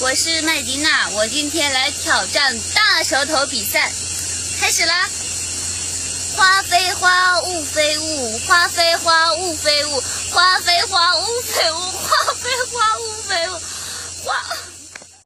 我是麦迪娜，我今天来挑战大舌头比赛开始啦。花非花，雾非雾，花非花，雾非雾，花非花。